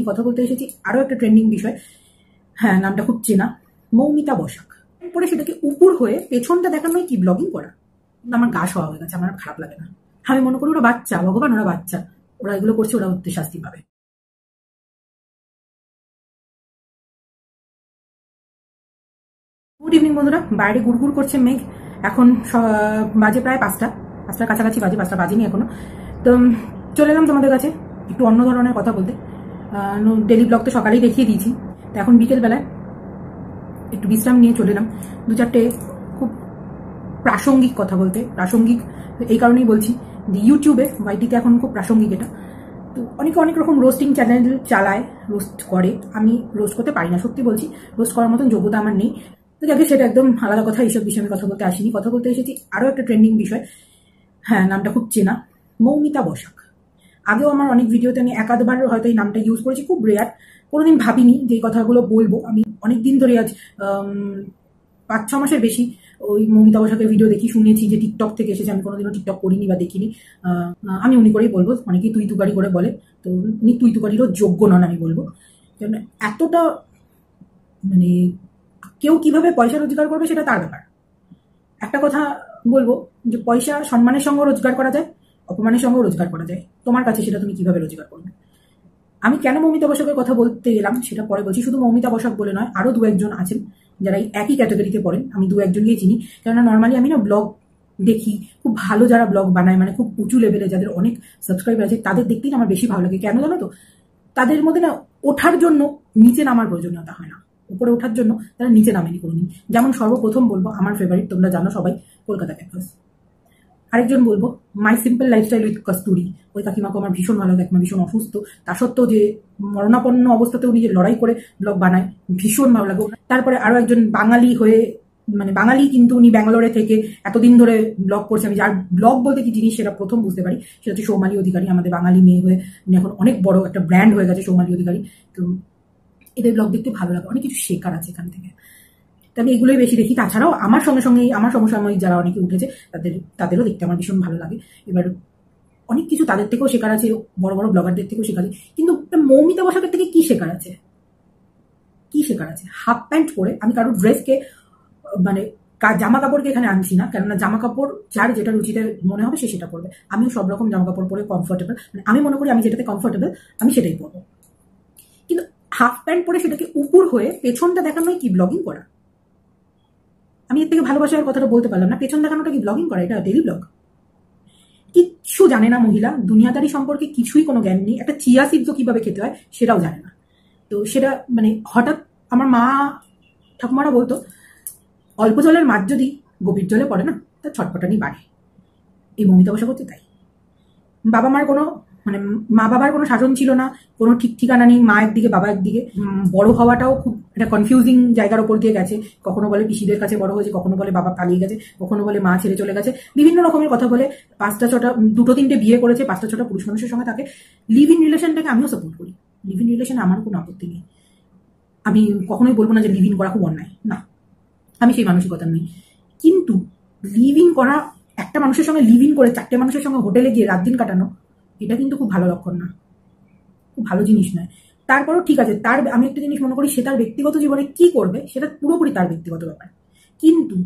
নিয়ে কথা বলতে এসেছি। আরও একটা ট্রেন্ডিং বিষয়। হ্যাঁ নামটা খুব চেনা। মৌমিতা বসাক। পরে সেটাকে উপর হয়ে পেছনটা দেখানোই কি? ব্লগিং করা। আমার গা সওয়া হয়ে গেছে, আমার খারাপ লাগে না। আমি মনে করি ওরা বাচ্চা, ভগবান ওরা বাচ্চা। ওরা এগুলো করছে, ওরা উত্তে শাস্তি পাবে। গুড ইভিনিং বন্ধুরা, বাইরে গুড়গুড় করছে মেঘ। এখন বাজে প্রায় পাঁচটা। পাঁচটার কাছাকাছি বাজে, পাঁচটা বাজেনি এখনও। তো, চলে এলাম তোমাদের কাছে একটু অন্য ধরনের কথা বলতে। ডেলি ব্লগ তো সকালেই দেখিয়ে দিয়েছি। তো এখন বিকেলবেলায় একটু বিশ্রাম নিয়ে চলে এলাম। দু চারটে খুব প্রাসঙ্গিক কথা বলতে, প্রাসঙ্গিক এই কারণেই বলছি যে ইউটিউবে ওয়াইটিতে এখন খুব প্রাসঙ্গিক এটা। তো অনেকে অনেক রকম রোস্টিং চ্যানেল চালায় রোস্ট করে। আমি রোস্ট করতে পারি না, সত্যি বলছি রোস্ট করার মতন যোগ্যতা আমার নেই। তো যাকে, সেটা একদম আলাদা কথা, এইসব বিষয়ে আমি কথা বলতে আসিনি। কথা বলতে এসেছি আরও একটা ট্রেন্ডিং বিষয়। হ্যাঁ নামটা খুব চেনা, মৌমিতা বসাক। আগেও আমার অনেক ভিডিওতে আমি একাধবার হয়তো এই নামটা ইউজ করেছি, খুব রেয়ার কোনোদিন ভাবিনি যে এই কথাগুলো বলব। আমি অনেক দিন ধরে আজ পাঁচ, ছ মাসের বেশি ওই মমিতা বসাকের ভিডিও দেখি, শুনেছি যে টিকটক থেকে এসেছে। আমি কোনোদিনও টিকটক করিনি বা দেখিনি। আমি উনি করেই বলব, অনেকেই তুই তুকারি করে বলে। তো উনি তুই তুকারিরও যোগ্য নন আমি বলব। কারণ এতটা মানে কেউ কীভাবে পয়সা রোজগার করবে সেটা তার ব্যাপার। একটা কথা বলব যে পয়সা সম্মানের সঙ্গে রোজগার করা যায় অপমানের সঙ্গেও রোজগার করা যায়। তোমার কাছে সেটা তুমি কীভাবে রোজগার করবে? আমি কেন মমিতা বসাকের কথা বলতে গেলাম সেটা পরে বলছি। শুধু মমিতা বসাক বলে নয় আরও দু একজন আছেন যারা একই ক্যাটাগরিতে পড়েন। আমি দু একজনকেই চিনি। কেননা নর্মালি আমি না ব্লগ দেখি। খুব ভালো যারা ব্লগ বানায় মানে খুব উঁচু লেভেলে যাদের অনেক সাবস্ক্রাইবার আছে, তাদের দেখতেই আমার বেশি ভালো লাগে। কেন জানো তো? তাদের মধ্যে না ওঠার জন্য নিচে নামার প্রয়োজনীয়তা হয় না। উপরে ওঠার জন্য তারা নিচে নামেনি কোনোদিন। যেমন সর্বপ্রথম বলব, আমার ফেভারিট তোমরা জানো সবাই, কলকাতা ক্যাম্পাস আরেকজন বলব মাই সিম্পল লাইফস্টাইল উইথ কস্তুরি ওই কাকিমাকে আমার ভীষণ ভালো লাগে ভীষণ অসুস্থ। তা সত্ত্বেও যে মরণাপন্ন অবস্থাতেও নিজে লড়াই করে ব্লগ বানায়, ভীষণ ভালো লাগে। তারপরে আরও একজন বাঙালি হয়ে মানে বাঙালি কিন্তু উনি ব্যাঙ্গালোরে থেকে এতদিন ধরে ব্লগ করছে। আমি যার ব্লগ বলতে কি জিনিস সেটা প্রথম বুঝতে পারি, সেটা হচ্ছে সৌমালি অধিকারী, আমাদের বাঙালি মেয়ে হয়ে। এখন অনেক বড় একটা ব্র্যান্ড হয়ে গেছে সৌমালি অধিকারী। তো এদের ব্লগ দেখতে ভালো লাগে, অনেক কিছু শেখার আছে এখান থেকে। আমি এগুলোই বেশি দেখি। তাছাড়াও আমার সঙ্গে সঙ্গে আমার সমসাময়িক যারা অনেকে উঠেছে, তাদের, তাদেরও দেখতে আমার ভীষণ ভালো লাগে। এবার অনেক কিছু তাদের থেকেও শেখার আছে, বড় বড় ব্লগারদের থেকেও শেখার আছে। কিন্তু মৌমিতা বসাকের থেকে কি শেখার আছে? কি শেখার আছে? হাফ প্যান্ট পরে আমি কারোর ড্রেসকে মানে জামা কাপড়কে এখানে আনছি না, কেননা জামা কাপড় যার যেটা রুচিতে মনে হবে সে সেটা পরবে। আমিও সব রকম জামা কাপড় পরে কমফোর্টেবল মানে আমি মনে করি আমি যেটাতে কমফোর্টেবল আমি সেটাই পরবো। কিন্তু হাফ প্যান্ট পরে সেটাকে উপর হয়ে পেছনটা দেখানোই কি ব্লগিং করা? আমি এর থেকে ভালোবাসার কথাটা বলতে পারলাম না। পেছন দেখানোটা কি ব্লগিং করা? এটা ডেলি ব্লগ কিচ্ছু জানে না মহিলা। দুনিয়াদারি সম্পর্কে কিছুই কোনো জ্ঞান নেই। একটা চিয়া সিদ্ধ কীভাবে খেতে হয় সেটাও জানে না। তো সেটা মানে হঠাৎ আমার মা ঠাকুমারা বলতো, অল্প জলের মাছ যদি গভীর জলে পড়ে না তার ছটপটানি বাড়ে। এই মমিতা বসা করতে তাই। বাবা মার কোনো মানে মা বাবার কোনো শাসন ছিল না কোনো ঠিক ঠিকানা নেই মা একদিকে বাবা একদিকে বড় হওয়াটাও খুব একটা কনফিউজিং জায়গার ওপর দিয়ে গেছে। কখনো বলে পিসিদের কাছে বড় হয়েছে কখনো বলে বাবা পালিয়ে গেছে কখনো বলে মা ছেড়ে চলে গেছে। বিভিন্ন রকমের কথা বলে পাঁচটা ছটা দুটো তিনটে বিয়ে করেছে পাঁচটা ছটা পুরুষ মানুষের সঙ্গে থাকে লিভ ইন রিলেশনটাকে আমিও সাপোর্ট করি। লিভ ইন রিলেশনে আমার কোনো আপত্তি নেই। আমি কখনোই বলব না যে লিভ ইন করা খুব অন্যায়। না। আমি সেই মানসিকতা নই। কিন্তু লিভ ইন করা একটা মানুষের সঙ্গে লিভ ইন করে চারটে মানুষের সঙ্গে হোটেলে গিয়ে রাত দিন কাটানো এটা কিন্তু খুব ভালো লক্ষণ না। খুব ভালো জিনিস নয়। তারপরও ঠিক আছে, তার আমি একটা জিনিস মনে করি, সে তার ব্যক্তিগত জীবনে কি করবে, সেটা পুরোপুরি তার ব্যক্তিগত ব্যাপার। কিন্তু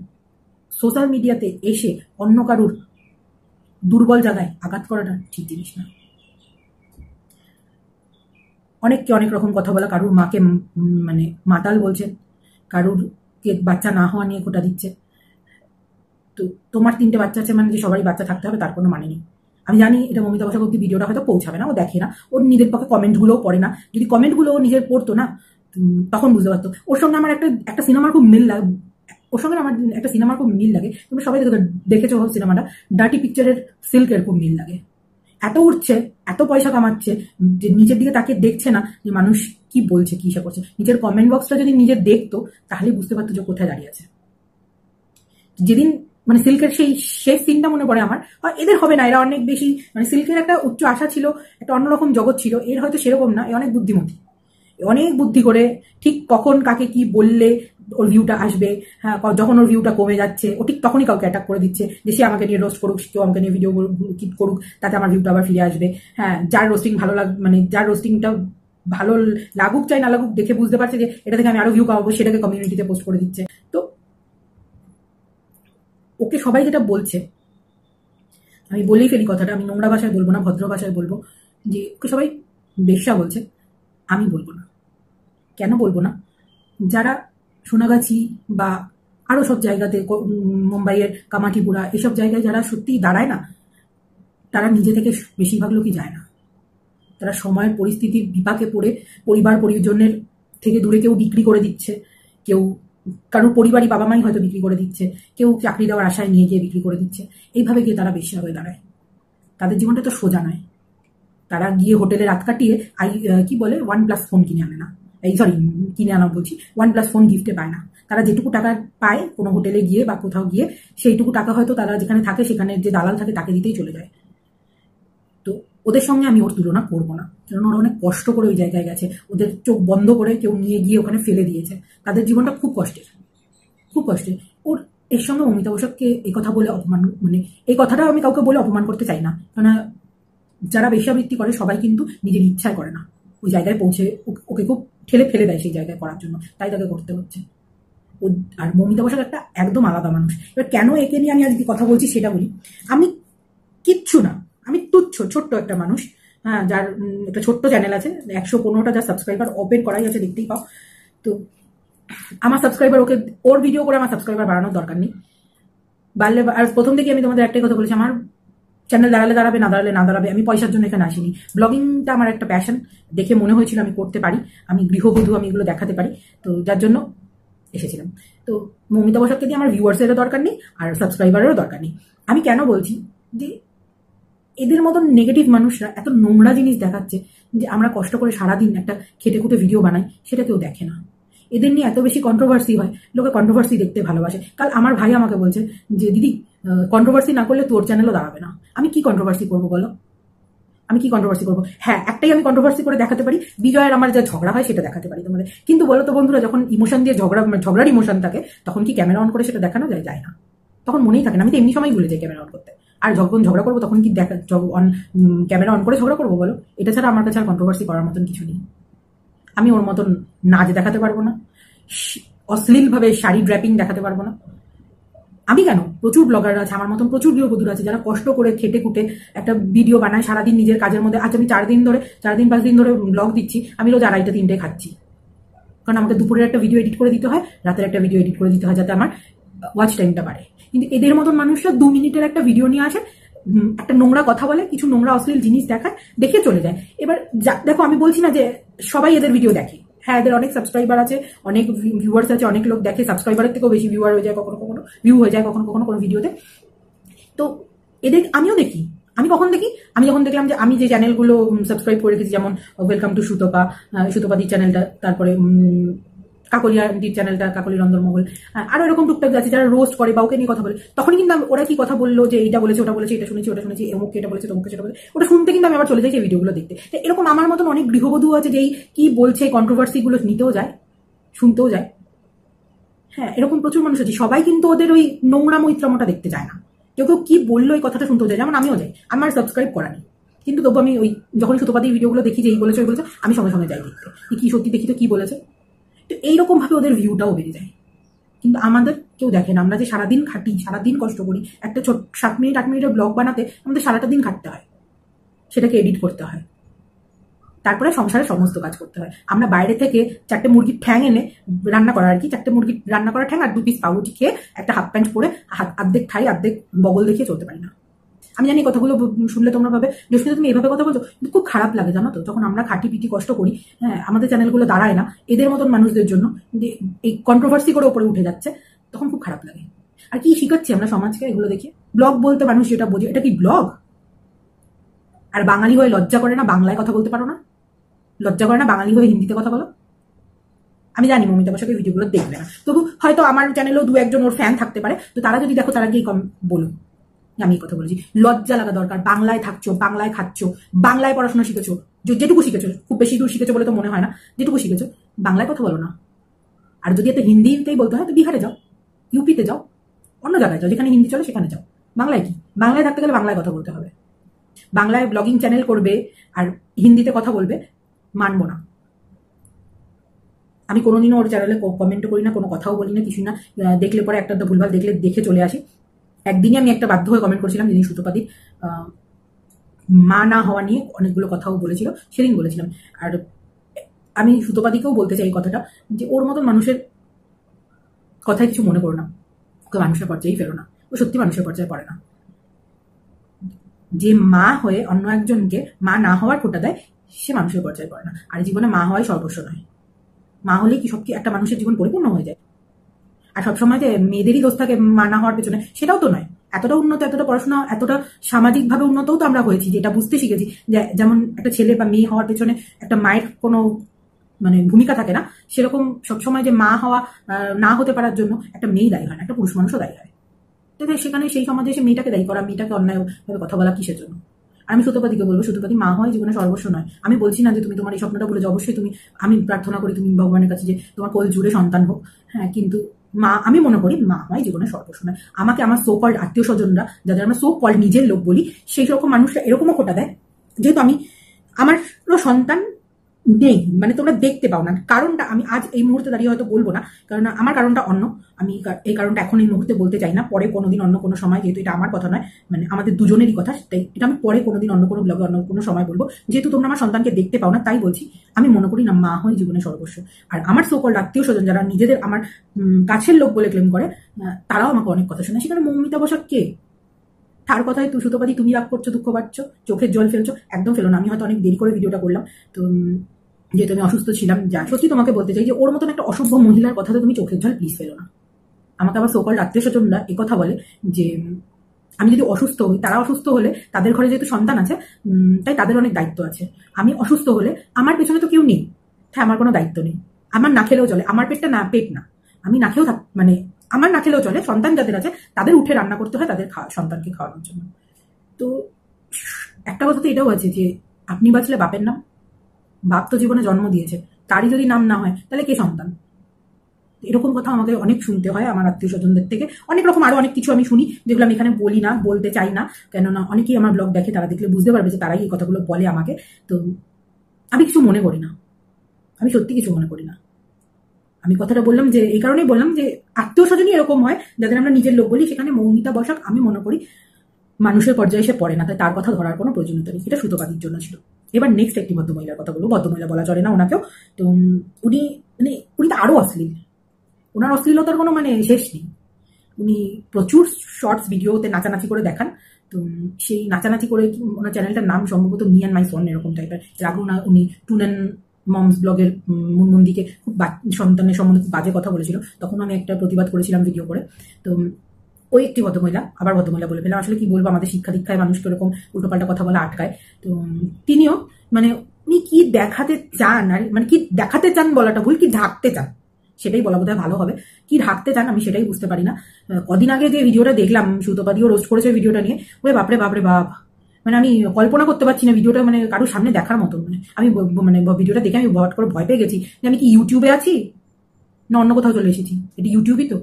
সোশ্যাল মিডিয়াতে এসে অন্য কারুর দুর্বল জায়গায় আঘাত করাটা ঠিক জিনিস না। অনেককে অনেক রকম কথা বলা, কারুর মাকে মানে মাতাল বলছেন কারুর কে বাচ্চা না হওয়া নিয়ে খোটা দিচ্ছে। তো তোমার তিনটে বাচ্চা আছে মানে যে সবারই বাচ্চা থাকতে হবে, তার কোনো মানে নেই। আমি জানি এটা মমিতা বসাক অব্দি ভিডিওটা হয়তো পৌঁছাবে না, ও দেখে না। ওর নিজের পক্ষে কমেন্টগুলোও পড়ে না। যদি কমেন্টগুলো ও নিজের পড়তো না তখন বুঝতে পারতো। ওর সঙ্গে আমার একটা একটা সিনেমার খুব মিল লাগে ওর সঙ্গে আমার একটা সিনেমার খুব মিল লাগে। তুমি সবাই দেখো দেখেছ সিনেমাটা ডার্টি পিকচারের সিল্কের খুব মিল লাগে। এত উঠছে, এত পয়সা কামাচ্ছে, যে নিজের দিকে তাকে দেখছে না যে মানুষ কি বলছে, কি করছে। নিজের কমেন্ট বক্সটা যদি নিজে দেখতো, তাহলে বুঝতে পারতো যে কোথায় দাঁড়িয়ে আছে। যেদিন মানে সিল্কের সেই শেষ সিনটা মনে পড়ে আমার। এদের হবে না, এরা অনেক বেশি মানে সিল্কের একটা উচ্চ আশা ছিল, একটা অন্যরকম জগৎ ছিল, এর হয়তো সেরকম না, এ অনেক বুদ্ধিমতী। অনেক বুদ্ধি করে ঠিক কখন কাকে কি বললে ওর ভিউটা আসবে হ্যাঁ যখন ওর ভিউটা কমে যাচ্ছে, ও ঠিক তখনই কাউকে অ্যাটাক করে দিচ্ছে, যে সে আমাকে নিয়ে রোস্ট করুক, কেউ আমাকে নিয়ে ভিডিও কিপ করুক, তাতে আমার ভিউটা আবার ফিরে আসবে। হ্যাঁ যার রোস্টিং ভালো লাগ মানে যার রোস্টিংটা ভালো লাগুক চাই না লাগুক, দেখে বুঝতে পারছে যে, এটা থেকে আমি আরও ভিউ পাবো, সেটাকে কমিউনিটিতে পোস্ট করে দিচ্ছে। তো ওকে সবাই যেটা বলছে, আমি বলেই ফেলি কথাটা, আমি নোংরা ভাষায় বলব না, ভদ্র ভাষায় বলব, যে ওকে সবাই বেশ্যা বলছে, আমি বলব না। কেন বলব না? যারা সোনাগাছি বা আরও সব জায়গাতে মুম্বাইয়ের কামাঠিপুরা, এসব জায়গায় যারা সত্যিই দাঁড়ায় না, তারা নিজে থেকে বেশিরভাগ লোকই যায় না। তারা সময়ের পরিস্থিতির বিপাকে পড়ে, পরিবার পরিজনের থেকে দূরে কেউ বিক্রি করে দিচ্ছে, কেউ কারোর পরিবারই বাবা মাই হয়তো বিক্রি করে দিচ্ছে, কেউ চাকরি দেওয়ার আশায় নিয়ে গিয়ে বিক্রি করে দিচ্ছে, এইভাবে গিয়ে তারা বেশি হয়ে দাঁড়ায়। তাদের জীবনটা তো সোজা নয়। তারা গিয়ে হোটেলে রাত কাটিয়ে, আই কি বলে ওয়ান প্লাস ফোন কিনে আনে না। এই সরি কিনে আনা বলছি ওয়ান প্লাস ফোন গিফটে পায় না। তারা যেটুকু টাকা পায় কোনো হোটেলে গিয়ে বা কোথাও গিয়ে, সেইটুকু টাকা হয়তো তারা যেখানে থাকে সেখানে যে দালাল থাকে তাকে দিতেই চলে যায়। ওদের সঙ্গে আমি ওর তুলনা করব না। কারণ ওরা অনেক কষ্ট করে ওই জায়গায় গেছে। ওদের চোখ বন্ধ করে কেউ নিয়ে গিয়ে ওখানে ফেলে দিয়েছে। তাদের জীবনটা খুব কষ্টের। খুব কষ্টের। ওর, এর সঙ্গে অমিতাভ বসাককে এই কথা বলে অপমান মানে এই কথাটা আমি কাউকে বলে অপমান করতে চাই না। কারণ যারা বেশ্যাবৃত্তি করে সবাই কিন্তু নিজের ইচ্ছায় করে না। ওই জায়গায় পৌঁছে ওকে খুব ঠেলে ফেলে দেয় সেই জায়গায় করার জন্য। তাই তাকে করতে হচ্ছে। ও, আর মমিতা বসাক একটা একদম আলাদা মানুষ। এবার কেন একে নিয়ে আমি আজকে কথা বলছি সেটা বলি। আমি কিচ্ছু না। আমি তুচ্ছ, ছোট্ট একটা মানুষ। হ্যাঁ যার একটা ছোট্ট চ্যানেল আছে, একশো পনেরোটা যার সাবস্ক্রাইবার ওপেন করাই আছে, দেখতেই পাও। তো, আমার সাবস্ক্রাইবার ওকে, ওর ভিডিও করে আমার সাবস্ক্রাইবার বাড়ানোর দরকার নেই। বাড়লে, আর প্রথম থেকে আমি তোমাদের একটাই কথা বলেছি, আমার চ্যানেল দাঁড়ালে দাঁড়াবে, না দাঁড়ালে না দাঁড়াবে, আমি পয়সার জন্য এখানে আসিনি। ব্লগিংটা আমার একটা প্যাশন দেখে মনে হয়েছিল আমি করতে পারি, আমি গৃহবধূ, আমি এগুলো দেখাতে পারি, তো যার জন্য এসেছিলাম। তো মমিতা বসাককে দিয়ে আমার ভিউয়ার্সেরও দরকার নেই, আর সাবস্ক্রাইবারেরও দরকার নেই। আমি কেন বলছি যে এদের মতন নেগেটিভ মানুষরা এত নোংরা জিনিস দেখাচ্ছে যে আমরা কষ্ট করে সারাদিন একটা খেটে খুঁটে ভিডিও বানাই, সেটা কেউ দেখে না। এদের নিয়ে এত বেশি কন্ট্রোভার্সি হয়, লোকে কন্ট্রোভার্সি দেখতে ভালোবাসে। কাল আমার ভাই আমাকে বলছে যে, দিদি কন্ট্রোভার্সি না করলে তোর চ্যানেলও দাঁড়াবে না। আমি কি কন্ট্রোভার্সি করব বলো? আমি কি কন্ট্রোভার্সি করব? হ্যাঁ একটাই আমি কন্ট্রোভার্সি করে দেখাতে পারি, বিজয়ের আমার যা ঝগড়া হয় সেটা দেখাতে পারি তোমাদের। কিন্তু বলো তো বন্ধুরা, যখন ইমোশন দিয়ে ঝগড়া মানে ঝগড়ার ইমোশন থাকে, তখন কি ক্যামেরা অন করে সেটা দেখানো যায়? যায় না। তখন মনেই থাকে না, আমি তো এমনি সময় ভুলে যাই ক্যামেরা অন করতে। আর যখন ঝগড়া করব তখন কি দেখা অন ক্যামেরা অন করে ঝগড়া করব বলো? এটা ছাড়া আমার কাছে আর কন্ট্রোভার্সি করার মতন কিছু নেই। আমি ওর মতন নাচ দেখাতে পারব না অশ্লীলভাবে শাড়ি ড্র্যাপিং দেখাতে পারব না। আমি কেন? প্রচুর ব্লগার আছে, আমার মতন প্রচুর গৃহবধূর আছে, যারা কষ্ট করে খেটে খুটে একটা ভিডিও বানায়, সারাদিন নিজের কাজের মধ্যে আজ আমি চার দিন ধরে, চার দিন পাঁচ দিন ধরে ব্লগ দিচ্ছি, আমি রোজ আড়াইটা, তিনটে খাচ্ছি। কারণ আমাকে দুপুরের একটা ভিডিও এডিট করে দিতে হয়, রাতের একটা ভিডিও এডিট করে দিতে হয়, যাতে আমার ওয়াচ টাইমটা বাড়ে। কিন্তু এদের মতন মানুষরা দু মিনিটের একটা ভিডিও নিয়ে আসে একটা নোংরা কথা বলে, কিছু নোংরা অশ্লীল জিনিস দেখায়, দেখে চলে যায়। এবার দেখো আমি বলছি না যে সবাই এদের ভিডিও দেখে। হ্যাঁ এদের অনেক সাবস্ক্রাইবার আছে, অনেক ভিউয়ার্স আছে, অনেক লোক দেখে। সাবস্ক্রাইবারের থেকেও বেশি ভিউয়ার হয়ে যায় কখনো কখনো ভিউ হয়ে যায় কখনো কখনো কোনো ভিডিওতে তো। এদের, আমিও দেখি। আমি কখন দেখি? আমি যখন দেখলাম যে আমি যে চ্যানেলগুলো সাবস্ক্রাইব করে রেখেছি, যেমন ওয়েলকাম টু সুতপা সুতপাদির চ্যানেলটা তারপরে কাকলিয়া দির চ্যানেলটা কাকলি রন্দরমহল আহ, আরও এরকম টুকটাক আছে যারা রোস্ট করে বা ওকে নিয়ে কথা বলে। তখনই কিন্তু আমি- ওরা কি কথা বলল যে এইটা বলেছে ওটা বলেছে এটা শুনেছি ওটা শুনেছি এমুককে এটা বলেছে তমুককে সেটা বলেছে ওটা শুনতে কিন্তু আমি আবার চলে যাই ভিডিওগুলো দেখতে। তো এরকম আমার মতন অনেক গৃহবধূ আছে যে এই কি বলছে কন্ট্রোভার্সিগুলো নিতেও যায় শুনতেও যায়। হ্যাঁ এরকম প্রচুর মানুষ আছে। সবাই কিন্তু ওদের ওই নোংরা মৈত্রামটা দেখতে যায় না। কেউ কেউ কি বলল এই কথাটা শুনতেও যায় যেমন আমিও যাই। আমার সাবস্ক্রাইব করা নেই। কিন্তু তবু আমি ওই যখন সুতোপাতি ভিডিওগুলো দেখি যে এই বলেছে ওই বলেছে আমি সঙ্গে সঙ্গে যাই দেখতে। কি সত্যি দেখি তো কি বলেছে। তো এইরকম ভাবে ওদের ভিউটাও বেড়ে যায়। কিন্তু আমাদের কেউ দেখে না। আমরা যে সারাদিন খাটি, সারাদিন কষ্ট করি, একটা ছোট সাত মিনিট, আট মিনিটের ব্লগ বানাতে আমাদের সারাটা দিন খাটতে হয়। সেটাকে এডিট করতে হয়। তারপরে সংসারে সমস্ত কাজ করতে হয়। আমরা বাইরে থেকে চারটে মুরগির ঠ্যাং এনে রান্না করা আর কি, চারটে মুরগির রান্না করা ঠ্যাং আর দু পিস পাউরুটি খেয়ে একটা হাফ প্যান্ট পরে হাত, অর্ধেক খাই অর্ধেক বগল দেখিয়ে চলতে পারি না। আমি জানি কথাগুলো শুনলে তোমরা ভাবে জস্মিতা তুমি এইভাবে কথা বলছো, কিন্তু খুব খারাপ লাগে, জানো তো? যখন আমরা খাটি পিটি কষ্ট করি হ্যাঁ আমাদের চ্যানেলগুলো দাঁড়ায় না, এদের মতন মানুষদের জন্য যে এই কন্ট্রোভার্সি করে ওপরে উঠে যাচ্ছে, তখন খুব খারাপ লাগে। আর কি শিখাচ্ছি আমরা সমাজকে এগুলো দেখে? ব্লগ বলতে মানুষ যেটা বোঝে, এটা কি ব্লগ? আর বাঙালি হয়ে লজ্জা করে না বাংলায় কথা বলতে পারো না? লজ্জা করে না বাঙালি হয়ে হিন্দিতে কথা বলো? আমি জানি মমিতা বসাকের ভিডিওগুলো দেখবে না। তবু হয়তো আমার চ্যানেলেও দু একজন ওর ফ্যান থাকতে পারে, তো তারা যদি দেখো তারা গিয়ে কম বলুন আমি কথা বলেছি। লজ্জা লাগা দরকার। বাংলায় থাকছো, বাংলায় খাচ্ছো, বাংলায় পড়াশোনা শিখেছো যেটুকু শিখেছো, খুব বেশি দূর শিখেছো বলে তো মনে হয় না, যেটুকু শিখেছো, বাংলায় কথা বলো না। আর যদি এত হিন্দিতেই বলতে হয়, তো বিহারে যাও, ইউপিতে যাও, অন্য জায়গায় যাও, যেখানে হিন্দি চলে সেখানে যাও। বাংলায় কি? বাংলায় থাকতে গেলে বাংলায় কথা বলতে হবে। বাংলায় ব্লগিং চ্যানেল করবে আর হিন্দিতে কথা বলবে, মানবো না। আমি কোনোদিনও ওর চ্যানেলে কমেন্টও করি না, কোনো কথাও বলি না কিছু না। দেখলে পরে একটা ভুলভাল দেখলে দেখে চলে আসি। একদিনই আমি একটা বাধ্য হয়ে কমেন্ট করেছিলাম যিনি সুতোপাতির আহ, মা না হওয়া নিয়ে অনেকগুলো কথাও বলেছিল সেদিন বলেছিলাম। আর আমি সুতোপাতিকেও বলতে চাই কথাটা যে ওর মতন মানুষের কথায় কিছু মনে করো না। ওকে মানুষের পর্যায়েই ফেলো না। ও সত্যি মানুষের পর্যায়ে পড়ে না। যে মা হয়ে অন্য একজনকে মা না হওয়ার খোটা দেয় সে মানুষের পর্যায়ে পড়ে না। আর জীবনে মা হওয়াই সর্বস্ব নয়। মা হলে কি সব কি একটা মানুষের জীবন পরিপূর্ণ হয়ে যায়? আর সবসময় যে মেয়েদেরই দোষ থাকে মা না হওয়ার পেছনে, সেটাও তো নয়। এতটা উন্নত, এতটা পড়াশোনা, এতটা সামাজিকভাবে উন্নতও তো আমরা হয়েছি, যেটা বুঝতে শিখেছি। যেমন একটা ছেলে বা মেয়ে হওয়ার পেছনে একটা মায়ের কোনো মানে ভূমিকা থাকে না, সেরকম সবসময় যে মা হওয়া না হতে পারার জন্য একটা মেয়ে দায়ী হয় না, একটা পুরুষ মানুষও দায়ী হয়। তো সেখানে সেই সমাজে এসে মেয়েটাকে দায়ী করা, মেয়েটাকে অন্যায়ভাবে কথা বলা কিসের জন্য? আমি সুতপাতিকে বলব, সুতপাতি মা হয় জীবনে সর্বস্ব নয়। আমি বলছি না যে তুমি তোমার এই স্বপ্নটা বলে অবশ্যই তুমি, আমি প্রার্থনা করি তুমি ভগবানের কাছে যে তোমার কোল জুড়ে সন্তান হোক হ্যাঁ কিন্তু মা, আমি মনে করি মা আমার জীবনে সর্বস্ব নয়। আমাকে আমার সো কল্ড আত্মীয় স্বজনরা, যাদের আমরা সো কল্ড নিজের লোক বলি, সেই রকম মানুষরা এরকমও খোটা দেয়। যেহেতু আমি আমারও সন্তান নেই মানে তোমরা দেখতে পাও না। কারণটা আমি আজ এই মুহূর্তে দাঁড়িয়ে হয়তো বলব না কারণ আমার কারণটা অন্য। আমি এই কারণটা এখন এই মুহূর্তে বলতে চাই না। পরে কোনোদিন অন্য কোনো সময়, যেহেতু এটা আমার কথা নয় মানে আমাদের দুজনেরই কথা, তাই এটা আমি পরে কোনোদিন অন্য কোনো ব্লগে অন্য কোনো সময় বলব। যেহেতু তোমরা আমার সন্তানকে দেখতে পাও না, তাই বলছি, আমি মনে করি না মা হয় জীবনে সর্বস্ব। আর আমার সকল আত্মীয় স্বজন যারা নিজেদের আমার কাছের লোক বলে ক্লেম করে তারাও আমাকে অনেক কথা শোনায়। সেখানে মৌমিতা বসাক কে? তার কথায় তু সুতোপাতি তুমি রাগ করছ, দুঃখ পাচ্ছ, চোখের জল ফেলছো, একদম ফেলো না। আমি হয়তো অনেক দেরি করে ভিডিওটা করলাম। তো যেহেতু আমি অসুস্থ ছিলাম, যা। সত্যি তোমাকে বলতে চাই যে, ওর মতন একটা অসভ্য মহিলার কথাতে তুমি চোখের জল প্লিজ ফেলো না। আমাকে আবার সকল আত্মীয় স্বজনরা কথা বলে যে, আমি যদি অসুস্থ হই, তারা অসুস্থ হলে তাদের ঘরে যেহেতু সন্তান আছে তাই তাদের অনেক দায়িত্ব আছে। আমি অসুস্থ হলে আমার পেছনে তো কেউ নেই। তাই আমার কোনো দায়িত্ব নেই। আমার না খেলেও চলে, আমার পেটটা না, পেট না। আমি না খেয়েও মানে আমার না খেলেও চলে, সন্তান যাদের আছে, তাদের উঠে রান্না করতে হয় তাদের সন্তানকে খাওয়ানোর জন্য। তো একটা কথা তো এটাও আছে যে, আপনি বাঁচলে বাপের নাম বাপ তো জীবনে জন্ম দিয়েছে, তারই যদি নাম না হয়, তাহলে কে সন্তান? এরকম কথা আমাকে অনেক শুনতে হয় আমার আত্মীয় স্বজনদের থেকে। অনেক রকম আরও অনেক কিছু আমি শুনি, যেগুলো আমি এখানে বলি না, বলতে চাই না। কেননা অনেকেই আমার ব্লগ দেখে, তারা দেখলে বুঝতে পারবে যে তারাই এই কথাগুলো বলে আমাকে। তো আমি কিছু মনে করি না। আমি সত্যি কিছু মনে করি না। আমি কথাটা বললাম যে, এই কারণেই বললাম যে, আত্মীয় স্বজনই এরকম হয়, যাদের আমরা নিজের লোক বলি, সেখানে মৌমিতা বসাক, আমি মনে করি মানুষের পর্যায়ে এসে পড়ে না, তাই তার কথা ধরার কোনো প্রয়োজনীয়তা নেই। এটা সুতোপাতির জন্য ছিল। এবার নেক্সট একটি ভদ্রমহিলার কথা বলব। ভদ্রমহিলা বলা চলে না ওনাকেও। তো উনি মানে উনি তো আরও অশ্লীল। ওনার অশ্লীলতার কোনো মানে শেষ নেই। উনি প্রচুর শর্টস ভিডিওতে নাচানাচি করে দেখান। তো সেই নাচানাচি করে, ওনার চ্যানেলটার নাম সম্ভবত মি অ্যান্ড মাই সন এরকম টাইপের এর আগে ওনা- উনি টুনেন মমস ব্লগের মুনমন্দিকে খুব সন্তানের সম্বন্ধে খুব বাজে কথা বলেছিল। তখন আমি একটা প্রতিবাদ করেছিলাম ভিডিও করে। তো ওই একটি ভদ্রমহিলা, আবার ভদ্রমহিলা বলে ফেলে আসলে কি বলব, আমাদের শিক্ষা দীক্ষায় মানুষকে এরকম উল্টোপাল্টা কথা বলা আটকায়। তো তিনিও মানে উনি কি দেখাতে চান, আর মানে কি দেখাতে চান বলাটা ভুল, কি ঢাকতে চান? সেটাই বলা বোধহয় ভালো হবে। কি ঢাকতে চান আমি সেটাই বুঝতে পারি না। কদিন আগে যে ভিডিওটা দেখলাম, সুতোপাদিও রোস্ট করেছে ভিডিওটা নিয়ে, ওরে বাপরে বাপরে, বাপ। মানে আমি কল্পনা করতে পারছি না ভিডিওটা মানে কারোর সামনে দেখার মতো। মানে আমি মানে ভিডিওটা দেখে আমি ভট করে ভয় পেয়ে গেছি যে আমি কি ইউটিউবে আছি? না অন্য কোথাও চলে এসেছি? এটি ইউটিউবই তো?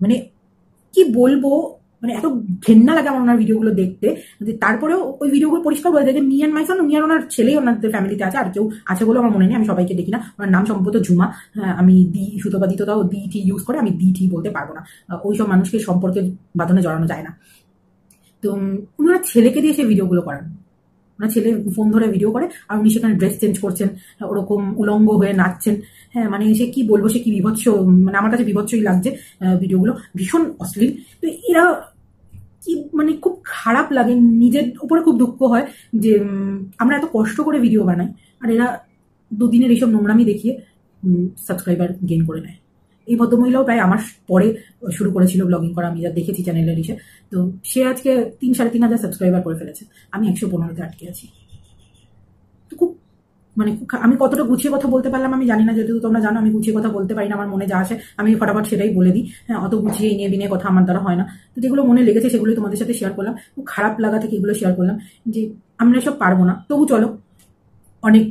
মানে কি বলব? মানে এত ঘেন্না লাগে আমার ওনার ভিডিওগুলো দেখতে। তারপরেও ওই ভিডিওগুলো পরিষ্কার বলে যায় যে মিয়ান মাইসন মিয়ার ওনার ছেলেই ওনাদের ফ্যামিলিতে আছে আর কেউ আছে বলে আমার মনে নেই আমি সবাইকে দেখি না। ওনার নাম সম্ভবত ঝুমা। হ্যাঁ, আমি দি সুতোপাদিতটাও দি টি ইউজ করে আমি দি টি বলতে পারব না। ওই সব মানুষকে সম্পর্কে বাঁধনে জড়ানো যায় না। তো ওনার ছেলেকে দিয়ে সেই ভিডিওগুলো করান। ওনার ছেলে ফোন ধরে ভিডিও করে আর উনি সেখানে ড্রেস চেঞ্জ করছেন, ওরকম উলঙ্গ হয়ে নাচছেন। হ্যাঁ মানে সে কি বলব, সে কি বিভৎস মানে আমার কাছে বিভৎসই লাগছে ভিডিওগুলো ভীষণ অশ্লীল। তো এরা কি মানে খুব খারাপ লাগে, নিজের উপরে খুব দুঃখ হয় যে আমরা এত কষ্ট করে ভিডিও বানাই। আর এরা দুদিনের এইসব নোংরামি দেখিয়ে সাবস্ক্রাইবার গেইন করে নেয়। এই ভদ্রমহিলাও প্রায় আমার পরে শুরু করেছিল ব্লগিং করা, আমি যা দেখেছি চ্যানেলের ইসে তো সে আজকে তিন, সাড়ে তিন হাজার সাবস্ক্রাইবার করে ফেলেছে। আমি একশো পনেরোতে আটকে আছি। তো খুব মানে আমি কতটা গুছিয়ে কথা বলতে পারলাম আমি জানি না, যেহেতু তোমরা জানো, আমি গুছিয়ে কথা বলতে পারি না, আমার মনে যা আসে, আমি ফটাফট সেটাই বলে দিই। হ্যাঁ অত গুছিয়ে নিয়ে দিনে কথা আমার দ্বারা হয় না। তো যেগুলো মনে লেগেছে সেগুলোই তোমাদের সাথে শেয়ার করলাম। খুব খারাপ লাগা থেকে এগুলো শেয়ার করলাম যে আমরা এসব পারব না। তবু চলো, অনেক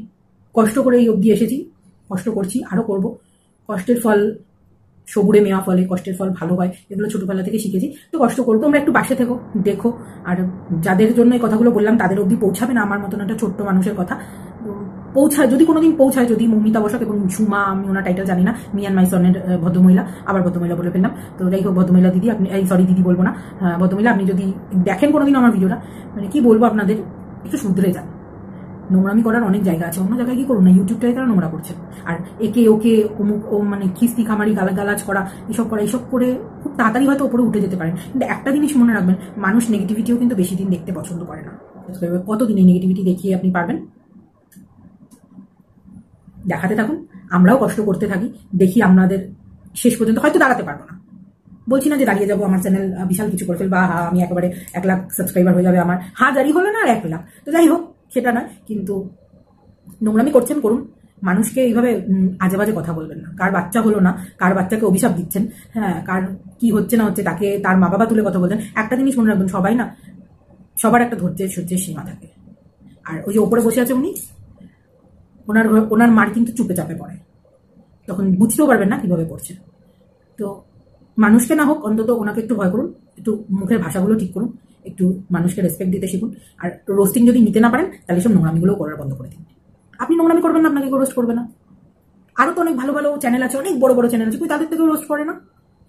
কষ্ট করে এই অবধি এসেছি, কষ্ট করছি আরও করব। কষ্টের ফল সবুরে মেওয়া ফলে কষ্টের ফল ভালো হয়, এগুলো ছোটবেলা থেকে শিখেছি। তো কষ্ট করব তোমরা একটু পাশে থেকো, দেখো। আর যাদের জন্য এই কথাগুলো বললাম, তাদের অবধি পৌঁছাবে না আমার মতন একটা ছোট্ট মানুষের কথা। পৌঁছায়, যদি কোনোদিন পৌঁছায়, যদি মৌমিতা বসাক এবং ঝুমা, আমি ওনার টাইটেল জানি না, মিয়ান মাই সনের ভদ্রমহিলা, আবার ভদ্রমহিলা বলে ফেললাম। তো যাই হোক, ভদ্রমহিলা দিদি, আপনি, এই সরি দিদি বলব না। ভদ্রমহিলা, আপনি যদি দেখেন কোনোদিন আমার ভিডিওটা মানে কি বলব আপনাদের, একটু শুধরে যান। নোংরামি করার অনেক জায়গা আছে। অন্য জায়গায় কি করুন না? ইউটিউবটাই তারা নোংরা করছে। আর একে ওকে অমুক, ও মানে খিস্তি খামারি, গালাগালাজ করা, এসব করা, এসব করে খুব তাড়াতাড়ি হয়তো ওপরে উঠে যেতে পারেন কিন্তু একটা জিনিস মনে রাখবেন, মানুষ নেগেটিভিটিও কিন্তু বেশি দিন দেখতে পছন্দ করে না। কতদিন নেগেটিভিটি দেখিয়ে আপনি পারবেন? দেখাতে থাকুন। আমরাও কষ্ট করতে থাকি। দেখি আপনাদের শেষ পর্যন্ত হয়তো দাঁড়াতে পারব না। বলছি না যে দাঁড়িয়ে যাব, আমার চ্যানেল বিশাল কিছু করে ফেলবা। আমি একেবারে এক লাখ সাবস্ক্রাইবার হয়ে যাবে আমার। হাজারই হলো না আর এক লাখ। তো যাই হোক সেটা না, কিন্তু নোংরামি করছেন, করুন। মানুষকে এইভাবে আজে বাজে কথা বলবেন না। কার বাচ্চা হলো না, কার বাচ্চাকে অভিশাপ দিচ্ছেন হ্যাঁ কার কি হচ্ছে না হচ্ছে, তাকে তার মা বাবা তুলে কথা বলছেন, একটা জিনিস মনে রাখবেন, সবাই না, সবার একটা ধৈর্যের সহ্যের সীমা থাকে। আর ওই যে ওপরে বসে আছে উনি, ওনার ওনার মার কিন্তু চুপে চাপে পড়ে। তখন বুঝতেও পারবেন না কীভাবে পড়ছে। তো মানুষকে না হোক, অন্তত ওনাকে একটু ভয় করুন, একটু মুখের ভাষাগুলো ঠিক করুন। একটু মানুষকে রেসপেক্ট দিতে শিখুন। আর রোস্টিং যদি নিতে না পারেন, তাহলে সব নোংরামিগুলো করার বন্ধ করে দিন। আপনি নোংরামি করবেন না, আপনাকে কেউ রোস্ট করবে না। আরও তো অনেক ভালো ভালো চ্যানেল আছে, অনেক বড় বড় চ্যানেল আছে কই তাদের থেকেও রোস্ট করে না।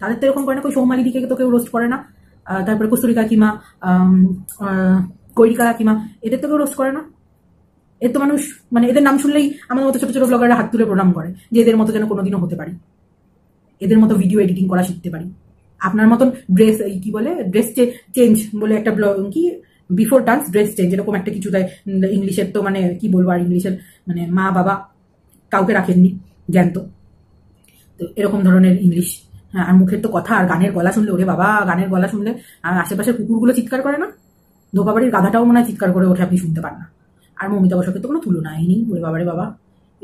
তাদের তো এরকম করে না কই সৌমালি দিকে তো কেউ রোস্ট করে না। তারপরে কস্তুরি কাকিমা কৈরিকা কাকিমা এদের তো কেউ রোস্ট করে না। এর তো মানুষ মানে এদের নাম শুনলেই আমাদের মতো ছোট ছোট ব্লগাররা হাত তুলে প্রণাম করে, যে এদের মতো যেন কোনোদিনও হতে পারি। এদের মতো ভিডিও এডিটিং করা শিখতে পারি। আপনার মতন ড্রেস কি বলে ড্রেস চেঞ্জ বলে একটা ব্লগ কি? বিফোর ডান্স ড্রেস চেঞ্জ এরকম একটা কিছু দেয় ইংলিশের তো মানে কি বলব আর ইংলিশের মানে মা বাবা কাউকে রাখেননি, জ্ঞান তো। তো এরকম ধরনের ইংলিশ। হ্যাঁ আর মুখের তো কথা, আর গানের গলা শুনলে, ওরে বাবা, গানের গলা শুনলে, আর আশেপাশের কুকুরগুলো চিৎকার করে না? ধোকাবাড়ির গাধাটাও মনে হয় চিৎকার করে ওঠে, আপনি শুনতে পান না। আর মমিতা বসাকের তো কোনো তুলনাই নেই, ওরে বাবারে বাবা।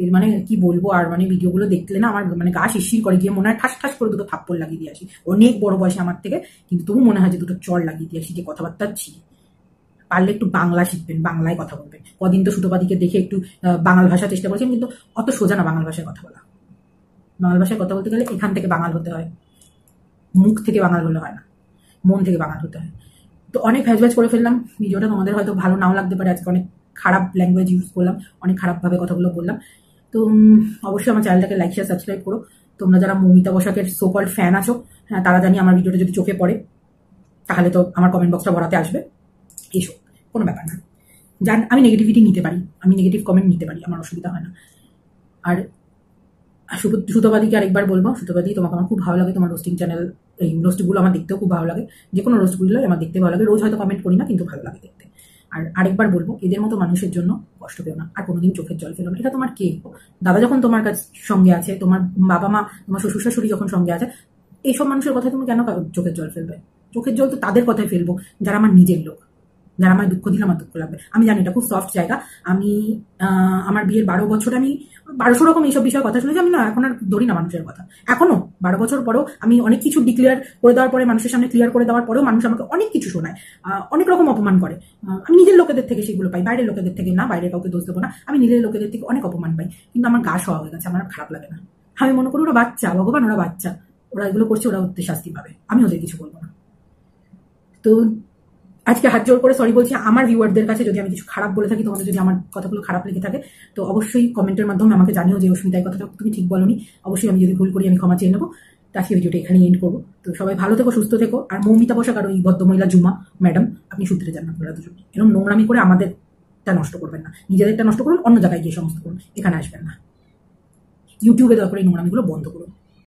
এর মানে কি বলব? আর মানে ভিডিওগুলো দেখলে না আমার মানে গা শিরশির করে, গিয়ে মনে হয় ঠাস ঠাস করে দুটো থাপ্পড় লাগিয়ে দিয়ে আসি। অনেক বড় বয়সে আমার থেকে, কিন্তু তবু মনে হয় যে দুটো চড় লাগিয়ে দিয়ে আসি, যে কথাবার্তা ছিল পারলে একটু বাংলা শিখবেন, বাংলায় কথা বলবেন। কদিন তো সুতোপাদিকে দেখে একটু বাঙাল ভাষা চেষ্টা করেছেন কিন্তু অত সোজা না বাংলা ভাষায় কথা বলা। বাংলা ভাষায় কথা বলতে গেলে এখান থেকে বাঙাল হতে হয়। মুখ থেকে বাঙাল হলে হয় না। মন থেকে বাঙাল হতে হয়। তো অনেক ভ্যাজ করে ফেললাম। ভিডিওটা তোমাদের হয়তো ভালো নাও লাগতে পারে। আজকে অনেক খারাপ ল্যাঙ্গুয়েজ ইউজ করলাম, অনেক খারাপভাবে কথাগুলো বললাম। তো অবশ্যই আমার চ্যানেলটাকে লাইক শেয়ার সাবস্ক্রাইব করো। তোমরা যারা মৌমিতা বসাকের সোকল ফ্যান আছো হ্যাঁ তারা জানি আমার ভিডিওটা যদি চোখে পড়ে, তাহলে তো আমার কমেন্ট বক্সটা ভরাতে আসবে। এসো, কোনো ব্যাপার না। জান, আমি নেগেটিভিটি নিতে পারি, আমি নেগেটিভ কমেন্ট নিতে পারি, আমার অসুবিধা হয় না। আর সুত- সুতোবাদীকে আরেকবার বলব, সুতোবাদী, তোমাকে আমার খুব ভালো লাগে, তোমার রোস্টিং চ্যানেল এই রোস্টগুলো আমার দেখতেও খুব ভালো লাগে। যে কোনো রোস্টগুলোই আমার দেখতে ভালো লাগে। রোজ হয়তো কমেন্ট করি না, কিন্তু ভালো লাগে দেখতে। আর আরেকবার বলব, এদের মতো মানুষের জন্য কষ্ট পেও না। আর কোনোদিন চোখের জল ফেলো না। এটা তোমার কে? দাদা যখন তোমার কাছে সঙ্গে আছে, তোমার বাবা মা, তোমার শ্বশুর শাশুড়ি যখন সঙ্গে আছে, এইসব মানুষের কথা তুমি কেন চোখের জল ফেলবে? চোখের জল তো তাদের কথায় ফেলব, যারা আমার নিজের লোক। যারা আমার দুঃখ দিলে আমার দুঃখ লাগবে আমি জানি এটা খুব সফট জায়গা। আমি আমার বিয়ের বারো বছর আমি, বারোশো রকম এইসব বিষয়ে কথা শুনেছি। আমি না, এখন আর ধরি না মানুষের কথা। এখনও বারো বছর পরেও আমি অনেক কিছু ডিক্লেয়ার করে দেওয়ার পরে, মানুষের সামনে ক্লিয়ার করে দেওয়ার পরেও মানুষ আমাকে অনেক কিছু শোনায়। অনেক রকম অপমান করে। আমি নিজের লোকেদের থেকে সেগুলো পাই। বাইরের লোকেদের থেকে না, বাইরের কাউকে দোষ দেবো না। আমি নিজের লোকেদের থেকে অনেক অপমান পাই। কিন্তু আমার গা সওয়া হয়ে গেছে। আমার খারাপ লাগে না। আমি মনে করি ওরা বাচ্চা, ভগবান, ওরা বাচ্চা। ওরা এগুলো করছে, ওরা ওদের শাস্তি পাবে। আমি ওদের কিছু বলব না। তো আজকে হাত জোর করে সরি বলছি, আমার ভিউয়ারদের কাছে যদি আমি কিছু খারাপ বলে থাকি, তোমাদের যদি আমার কথাগুলো খারাপ লেগে থাকে, তো অবশ্যই কমেন্টের মাধ্যমে আমাকে জানিও যে অসুবিধার কথাটা তুমি ঠিক বলনি। অবশ্যই আমি যদি ভুল করি, আমি ক্ষমা চেয়ে নেব। আজকে ভিডিওটা এখানেই এন্ড করব। তো সবাই ভালো থেকো, সুস্থ থেকো। আর মৌমিতা বসাক আর ওই ভদ্রমহিলা জুমা ম্যাডাম আপনি সূত্রে যান আপনারা দুজন। এরকম নোংরামি করে আমাদেরটা নষ্ট করবেন না। নিজেদেরটা নষ্ট করুন, অন্য জায়গায় গিয়ে সমস্ত করুন। এখানে আসবেন না। ইউটিউবে দরকার এই নোংরামিগুলো বন্ধ করুন।